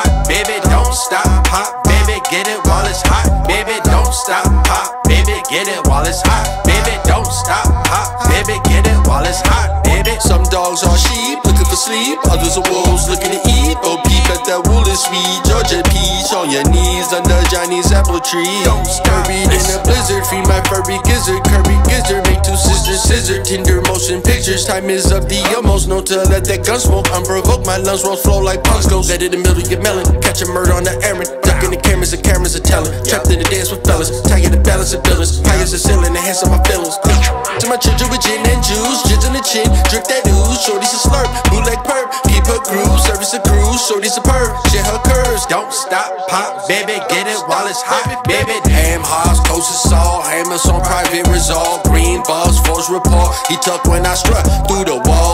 hot. Baby, don't stop, pop, baby, get it while it's hot. Baby, don't stop, pop, baby, get it while it's hot. Baby, don't stop, pop, baby, get it while it's hot. Baby, some dogs are sheep looking for sleep, others are wolves looking to eat. Oh, peep at that wool is sweet, Georgia peach on your knees under Johnny's apple tree. Don't stop, in a blizzard, feed my furry gizzard, Kirby pictures. Time is up, the almost known to let that gun smoke unprovoked. My lungs roll flow like punks go. Let in the middle, get melon. Catch a murder on the errand. Ducking the cameras, the cameras are telling. Trapped in the dance with fellas. Tired the balance of villains. High as the ceiling, the hands of my feelings. To my children with gin and juice, jizz in the chin, drip that ooze. Shorty's a slurp, bootleg perp. Her groove, service a cruise. Shorty's a perp, shit her curves. Don't stop, pop, baby, get it while it's hot, baby. Ham hogs, toast is salt, hammers on private resolve. Green balls, false report. He tucked when I struck through the wall.